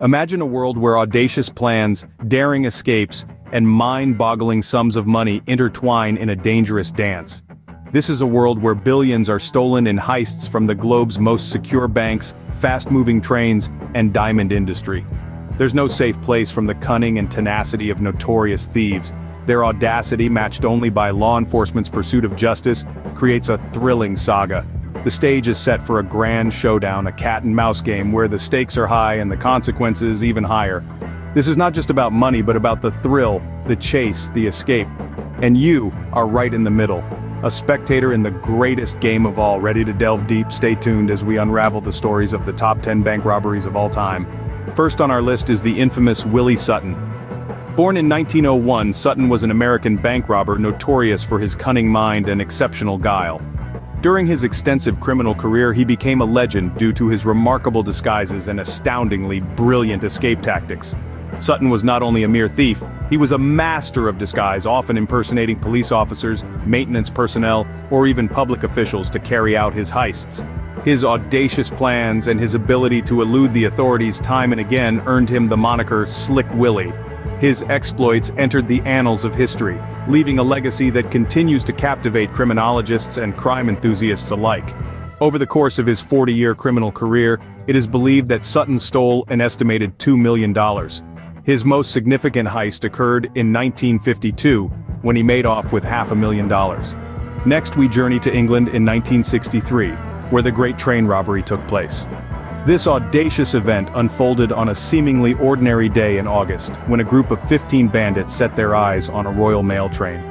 Imagine a world where audacious plans, daring escapes, and mind-boggling sums of money intertwine in a dangerous dance. This is a world where billions are stolen in heists from the globe's most secure banks, fast-moving trains, and diamond industry. There's no safe place from the cunning and tenacity of notorious thieves. Their audacity, matched only by law enforcement's pursuit of justice, creates a thrilling saga. The stage is set for a grand showdown, a cat-and-mouse game where the stakes are high and the consequences even higher. This is not just about money but about the thrill, the chase, the escape. And you are right in the middle. A spectator in the greatest game of all, ready to delve deep, stay tuned as we unravel the stories of the top 10 bank robberies of all time. First on our list is the infamous Willie Sutton. Born in 1901, Sutton was an American bank robber notorious for his cunning mind and exceptional guile. During his extensive criminal career he became a legend due to his remarkable disguises and astoundingly brilliant escape tactics. Sutton was not only a mere thief, he was a master of disguise often impersonating police officers, maintenance personnel, or even public officials to carry out his heists. His audacious plans and his ability to elude the authorities time and again earned him the moniker Slick Willie. His exploits entered the annals of history, leaving a legacy that continues to captivate criminologists and crime enthusiasts alike. Over the course of his 40-year criminal career, it is believed that Sutton stole an estimated $2 million. His most significant heist occurred in 1952, when he made off with half a million dollars. Next we journey to England in 1963, where the Great Train Robbery took place. This audacious event unfolded on a seemingly ordinary day in August, when a group of 15 bandits set their eyes on a Royal Mail train.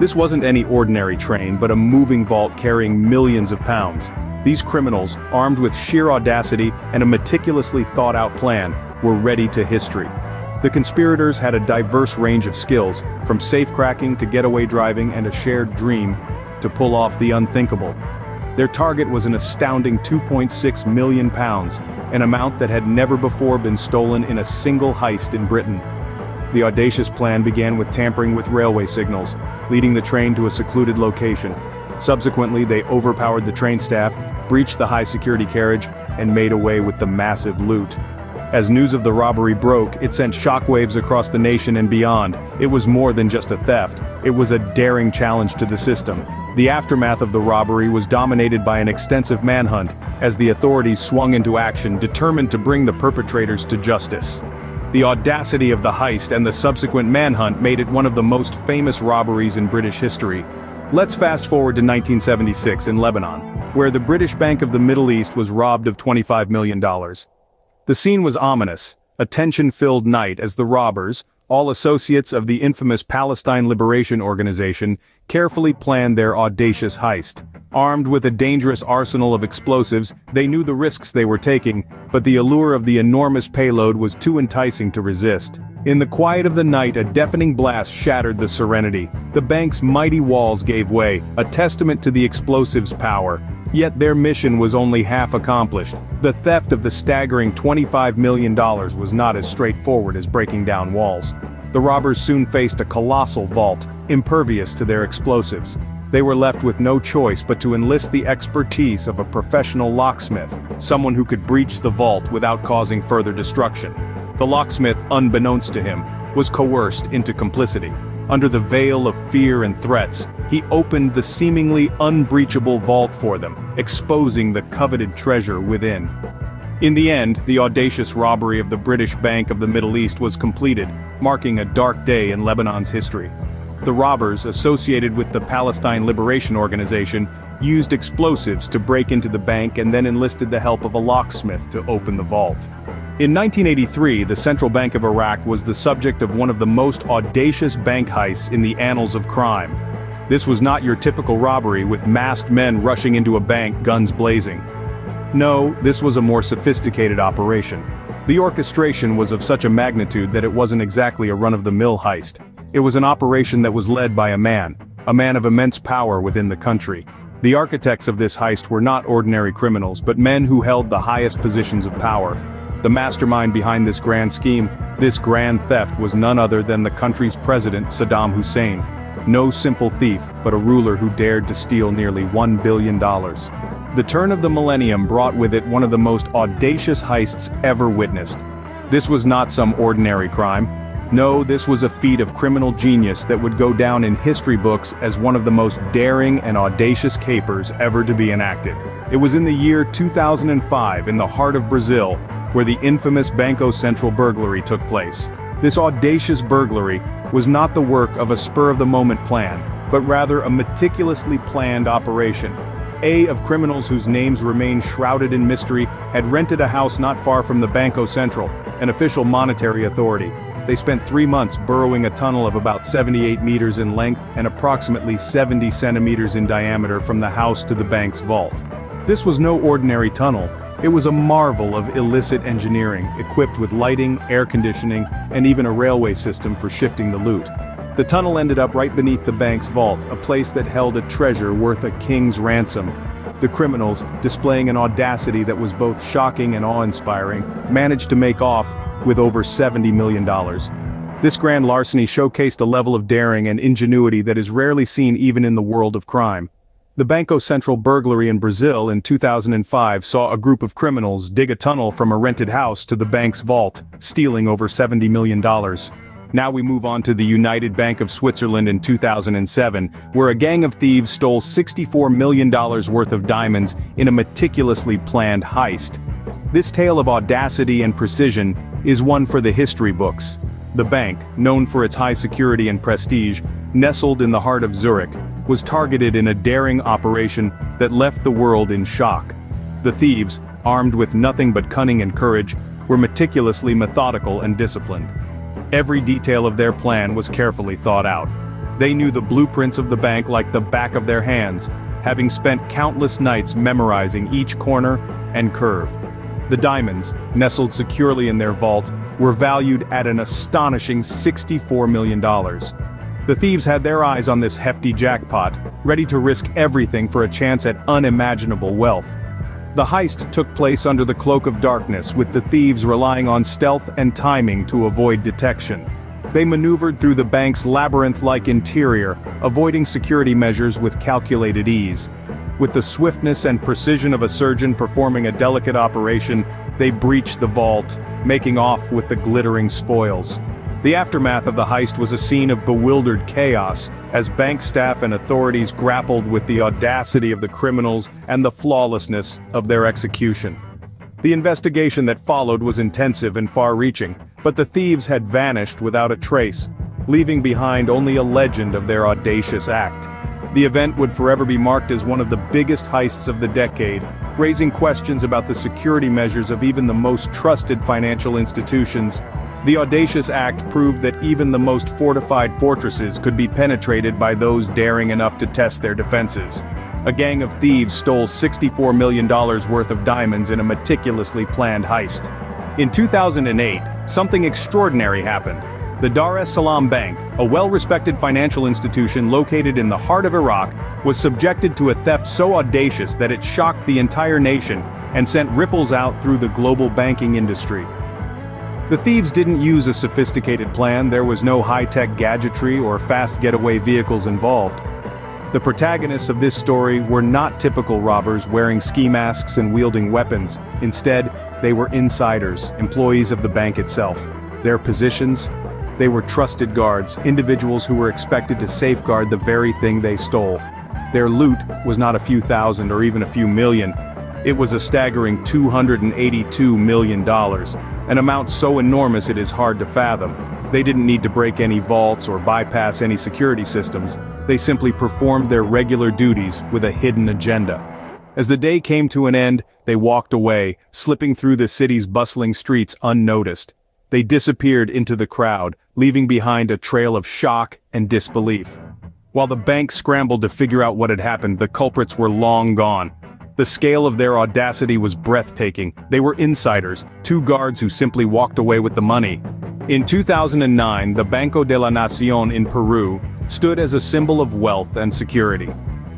This wasn't any ordinary train but a moving vault carrying millions of pounds. These criminals, armed with sheer audacity and a meticulously thought-out plan, were ready to history. The conspirators had a diverse range of skills, from safecracking to getaway driving and a shared dream to pull off the unthinkable. Their target was an astounding 2.6 million pounds, an amount that had never before been stolen in a single heist in Britain. The audacious plan began with tampering with railway signals, leading the train to a secluded location. Subsequently they overpowered the train staff, breached the high-security carriage, and made away with the massive loot. As news of the robbery broke, it sent shockwaves across the nation and beyond. It was more than just a theft, it was a daring challenge to the system. The aftermath of the robbery was dominated by an extensive manhunt, as the authorities swung into action determined to bring the perpetrators to justice. The audacity of the heist and the subsequent manhunt made it one of the most famous robberies in British history. Let's fast forward to 1976 in Lebanon, where the British Bank of the Middle East was robbed of $25 million. The scene was ominous, a tension-filled night as the robbers, all associates of the infamous Palestine Liberation Organization, carefully planned their audacious heist. Armed with a dangerous arsenal of explosives, they knew the risks they were taking, but the allure of the enormous payload was too enticing to resist. In the quiet of the night a deafening blast shattered the serenity. The bank's mighty walls gave way, a testament to the explosive's power. Yet their mission was only half accomplished. The theft of the staggering $25 million was not as straightforward as breaking down walls. The robbers soon faced a colossal vault, impervious to their explosives. They were left with no choice but to enlist the expertise of a professional locksmith, someone who could breach the vault without causing further destruction. The locksmith, unbeknownst to him, was coerced into complicity. Under the veil of fear and threats, he opened the seemingly unbreachable vault for them, exposing the coveted treasure within. In the end, the audacious robbery of the British Bank of the Middle East was completed, marking a dark day in Lebanon's history. The robbers, associated with the Palestine Liberation Organization, used explosives to break into the bank and then enlisted the help of a locksmith to open the vault. In 1983, the Central Bank of Iraq was the subject of one of the most audacious bank heists in the annals of crime. This was not your typical robbery with masked men rushing into a bank guns blazing. No, this was a more sophisticated operation. The orchestration was of such a magnitude that it wasn't exactly a run-of-the-mill heist. It was an operation that was led by a man, a man of immense power within the country. The architects of this heist were not ordinary criminals but men who held the highest positions of power. The mastermind behind this grand scheme, this grand theft was none other than the country's president Saddam Hussein, no simple thief, but a ruler who dared to steal nearly $1 billion. The turn of the millennium brought with it one of the most audacious heists ever witnessed. This was not some ordinary crime. No, this was a feat of criminal genius that would go down in history books as one of the most daring and audacious capers ever to be enacted. It was in the year 2005 in the heart of Brazil, where the infamous Banco Central burglary took place. This audacious burglary was not the work of a spur-of-the-moment plan, but rather a meticulously planned operation. A of criminals whose names remain shrouded in mystery had rented a house not far from the Banco Central, an official monetary authority. They spent three months burrowing a tunnel of about 78 meters in length and approximately 70 centimeters in diameter from the house to the bank's vault. This was no ordinary tunnel, it was a marvel of illicit engineering, equipped with lighting, air conditioning, and even a railway system for shifting the loot. The tunnel ended up right beneath the bank's vault, a place that held a treasure worth a king's ransom. The criminals, displaying an audacity that was both shocking and awe-inspiring, managed to make off with over $70 million. This grand larceny showcased a level of daring and ingenuity that is rarely seen even in the world of crime. The Banco Central burglary in Brazil in 2005 saw a group of criminals dig a tunnel from a rented house to the bank's vault, stealing over $70 million. Now we move on to the United Bank of Switzerland in 2007, where a gang of thieves stole $64 million worth of diamonds in a meticulously planned heist. This tale of audacity and precision is one for the history books. The bank, known for its high security and prestige, nestled in the heart of Zurich, was targeted in a daring operation that left the world in shock. The thieves, armed with nothing but cunning and courage, were meticulously methodical and disciplined. Every detail of their plan was carefully thought out. They knew the blueprints of the bank like the back of their hands, having spent countless nights memorizing each corner and curve. The diamonds, nestled securely in their vault, were valued at an astonishing $64 million. The thieves had their eyes on this hefty jackpot, ready to risk everything for a chance at unimaginable wealth. The heist took place under the cloak of darkness with the thieves relying on stealth and timing to avoid detection. They maneuvered through the bank's labyrinth-like interior, avoiding security measures with calculated ease. With the swiftness and precision of a surgeon performing a delicate operation, they breached the vault, making off with the glittering spoils. The aftermath of the heist was a scene of bewildered chaos, as bank staff and authorities grappled with the audacity of the criminals and the flawlessness of their execution. The investigation that followed was intensive and far-reaching, but the thieves had vanished without a trace, leaving behind only a legend of their audacious act. The event would forever be marked as one of the biggest heists of the decade, raising questions about the security measures of even the most trusted financial institutions. The audacious act proved that even the most fortified fortresses could be penetrated by those daring enough to test their defenses. A gang of thieves stole $64 million worth of diamonds in a meticulously planned heist. In 2008, something extraordinary happened. The Dar es Salaam Bank, a well-respected financial institution located in the heart of Iraq, was subjected to a theft so audacious that it shocked the entire nation and sent ripples out through the global banking industry. The thieves didn't use a sophisticated plan, there was no high-tech gadgetry or fast getaway vehicles involved. The protagonists of this story were not typical robbers wearing ski masks and wielding weapons. Instead, they were insiders, employees of the bank itself. Their positions, they were trusted guards, individuals who were expected to safeguard the very thing they stole. Their loot was not a few thousand or even a few million. It was a staggering $282 million, an amount so enormous it is hard to fathom. They didn't need to break any vaults or bypass any security systems, they simply performed their regular duties with a hidden agenda. As the day came to an end, they walked away, slipping through the city's bustling streets unnoticed. They disappeared into the crowd, leaving behind a trail of shock and disbelief. While the bank scrambled to figure out what had happened, the culprits were long gone. The scale of their audacity was breathtaking. They were insiders, two guards who simply walked away with the money. In 2009, the Banco de la Nación in Peru stood as a symbol of wealth and security.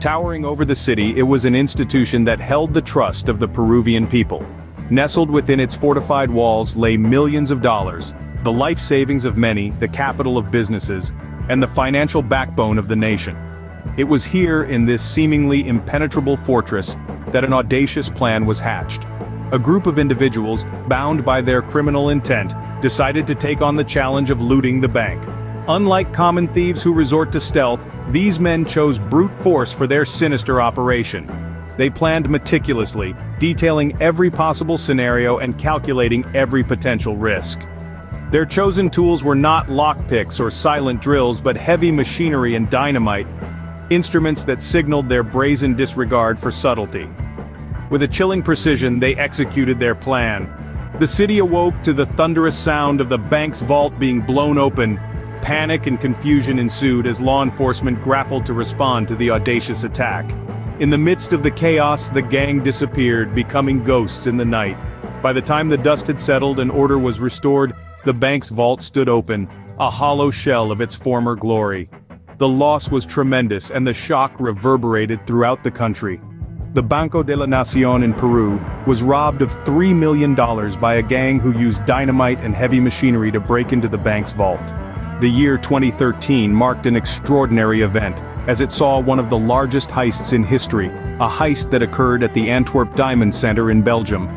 Towering over the city, it was an institution that held the trust of the Peruvian people. Nestled within its fortified walls lay millions of dollars, the life savings of many, the capital of businesses, and the financial backbone of the nation. It was here in this seemingly impenetrable fortress that an audacious plan was hatched. a group of individuals, bound by their criminal intent, decided to take on the challenge of looting the bank. Unlike common thieves who resort to stealth, these men chose brute force for their sinister operation. They planned meticulously, detailing every possible scenario and calculating every potential risk. Their chosen tools were not lockpicks or silent drills but heavy machinery and dynamite, instruments that signaled their brazen disregard for subtlety. With a chilling precision they executed their plan. The city awoke to the thunderous sound of the bank's vault being blown open. Panic and confusion ensued as law enforcement grappled to respond to the audacious attack. In the midst of the chaos the gang disappeared, becoming ghosts in the night. By the time the dust had settled and order was restored, the bank's vault stood open, a hollow shell of its former glory. The loss was tremendous and the shock reverberated throughout the country. The Banco de la Nación in Peru was robbed of $3 million by a gang who used dynamite and heavy machinery to break into the bank's vault. The year 2013 marked an extraordinary event, as it saw one of the largest heists in history, a heist that occurred at the Antwerp Diamond Center in Belgium.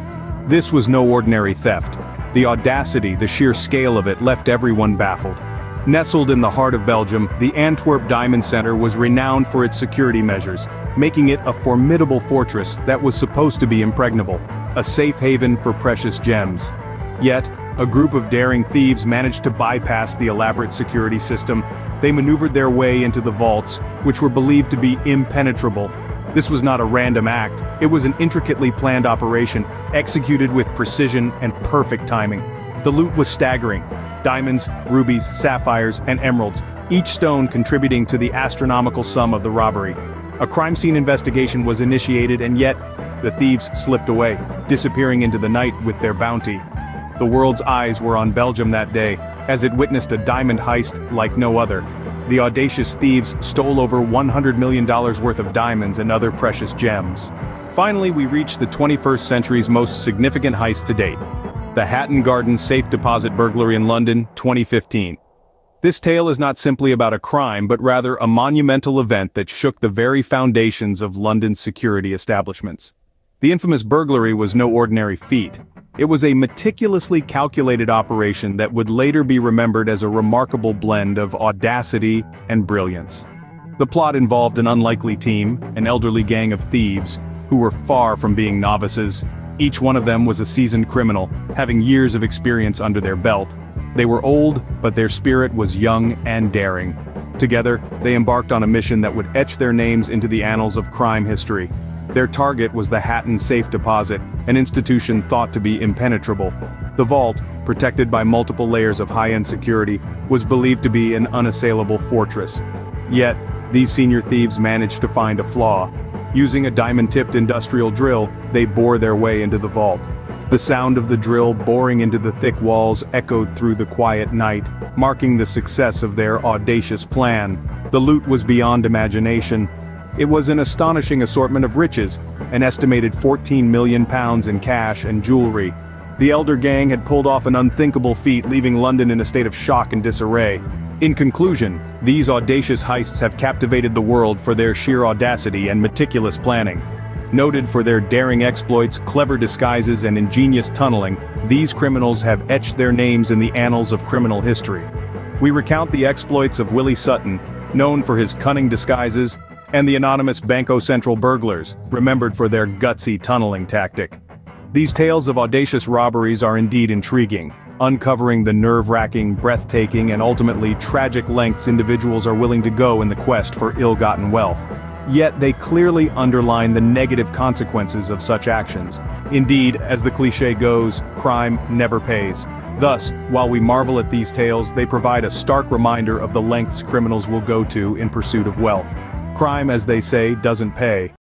This was no ordinary theft. The audacity, the sheer scale of it left everyone baffled. Nestled in the heart of Belgium, the Antwerp Diamond Center was renowned for its security measures, making it a formidable fortress that was supposed to be impregnable, a safe haven for precious gems. Yet, a group of daring thieves managed to bypass the elaborate security system. They maneuvered their way into the vaults, which were believed to be impenetrable, this was not a random act, it was an intricately planned operation, executed with precision and perfect timing. The loot was staggering. Diamonds, rubies, sapphires, and emeralds, each stone contributing to the astronomical sum of the robbery. A crime scene investigation was initiated and yet, the thieves slipped away, disappearing into the night with their bounty. The world's eyes were on Belgium that day, as it witnessed a diamond heist like no other the audacious thieves stole over $100 million worth of diamonds and other precious gems. Finally we reach the 21st century's most significant heist to date. The Hatton Garden Safe Deposit Burglary in London, 2015. This tale is not simply about a crime but rather a monumental event that shook the very foundations of London's security establishments. The infamous burglary was no ordinary feat. It was a meticulously calculated operation that would later be remembered as a remarkable blend of audacity and brilliance. The plot involved an unlikely team, an elderly gang of thieves, who were far from being novices. Each one of them was a seasoned criminal, having years of experience under their belt. They were old, but their spirit was young and daring. Together, they embarked on a mission that would etch their names into the annals of crime history. Their target was the Hatton Safe Deposit, an institution thought to be impenetrable. The vault, protected by multiple layers of high-end security, was believed to be an unassailable fortress. Yet, these senior thieves managed to find a flaw. Using a diamond-tipped industrial drill, they bore their way into the vault. The sound of the drill boring into the thick walls echoed through the quiet night, marking the success of their audacious plan. The loot was beyond imagination, it was an astonishing assortment of riches, an estimated 14 million pounds in cash and jewelry. The elder gang had pulled off an unthinkable feat leaving London in a state of shock and disarray. In conclusion, these audacious heists have captivated the world for their sheer audacity and meticulous planning. Noted for their daring exploits, clever disguises and ingenious tunneling, these criminals have etched their names in the annals of criminal history. We recount the exploits of Willie Sutton, known for his cunning disguises, and the anonymous Banco Central burglars, remembered for their gutsy tunneling tactic. These tales of audacious robberies are indeed intriguing, uncovering the nerve-wracking, breathtaking and ultimately tragic lengths individuals are willing to go in the quest for ill-gotten wealth. Yet they clearly underline the negative consequences of such actions. Indeed, as the cliché goes, crime never pays. Thus, while we marvel at these tales, they provide a stark reminder of the lengths criminals will go to in pursuit of wealth. Crime, as they say, doesn't pay,